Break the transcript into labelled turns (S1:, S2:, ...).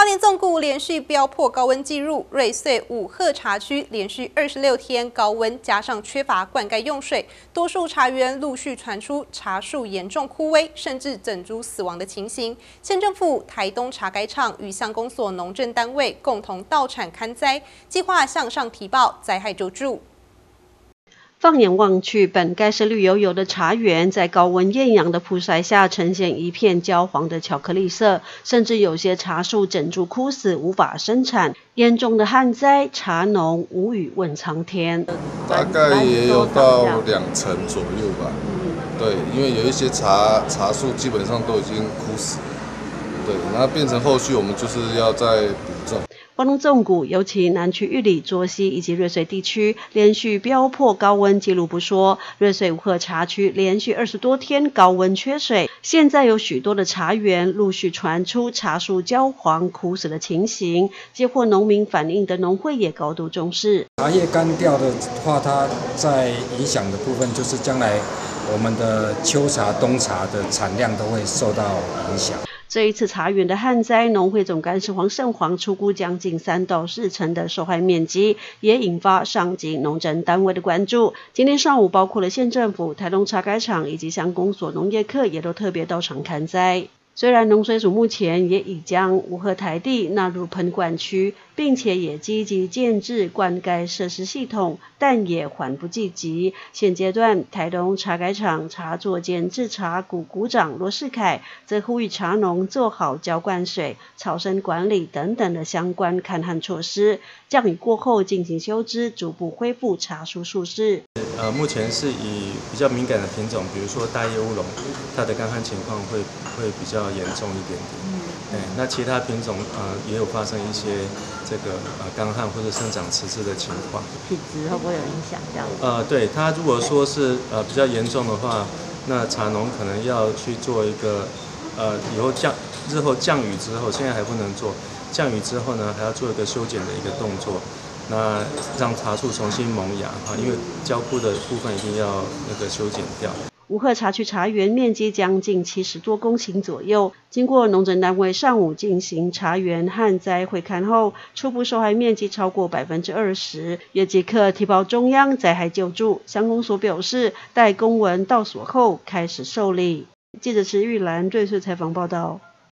S1: 花莲纵谷连续飙破高温纪录，瑞穗五鹤茶区连续二十六天高温，加上缺乏灌溉用水，多数茶园陆续传出茶树严重枯萎，甚至整株死亡的情形。县政府、台东茶改厂与乡公所农政单位共同到产勘灾，计划向上提报灾害救助。
S2: 放眼望去，本该是绿油油的茶园，在高温艳阳的曝晒下，呈现一片焦黄的巧克力色，甚至有些茶树整株枯死，无法生产。严重的旱灾，茶农无语问苍天。
S3: 大概也有到两成左右吧。对，因为有一些茶茶树基本上都已经枯死了。对，那变成后续我们就是要再补种。
S2: 花东纵谷，尤其南区玉里、卓溪以及瑞穗地区，连续飙破高温记录不说，瑞穗五鹤茶区连续二十多天高温缺水，现在有许多的茶园陆续传出茶树焦黄枯死的情形，接获农民反映的农会也高度重视。
S4: 茶叶干掉的话，它在影响的部分就是将来我们的秋茶、冬茶的产量都会受到影响。
S2: 这一次茶园的旱灾，农会总干事黄胜煌出估将近三到四成的受害面积，也引发上级农政单位的关注。今天上午，包括了县政府、台东茶改厂以及乡公所农业课，也都特别到场看灾。虽然农水署目前也已将五合台地纳入喷灌区，并且也积极建制灌溉设施系统，但也缓不济急。现阶段，台东茶改厂茶作监制茶股股长罗世凯则呼吁茶农做好浇灌水、草生管理等等的相关抗旱措施，降雨过后进行修枝，逐步恢复茶树树势。
S5: 呃，目前是以比较敏感的品种，比如说大叶乌龙，它的干旱情况会会比较严重一点点。嗯。哎，那其他品种呃也有发生一些这个呃干旱或者生长迟滞的情况。
S2: 品质会不会有影响？这样？
S5: 呃，对，它如果说是呃比较严重的话，那茶农可能要去做一个呃以后降日后降雨之后，现在还不能做，降雨之后呢还要做一个修剪的一个动作。那让茶树重新萌芽啊，因为焦枯的部分一定要那个修剪掉。
S2: 吴鹤茶区茶园面积将近七十多公顷左右，经过农政单位上午进行茶园旱灾会勘后，初步受害面积超过百分之二十，也即刻提报中央灾害救助。乡公所表示，待公文到所后开始受理。记者池玉兰瑞穗采访报道。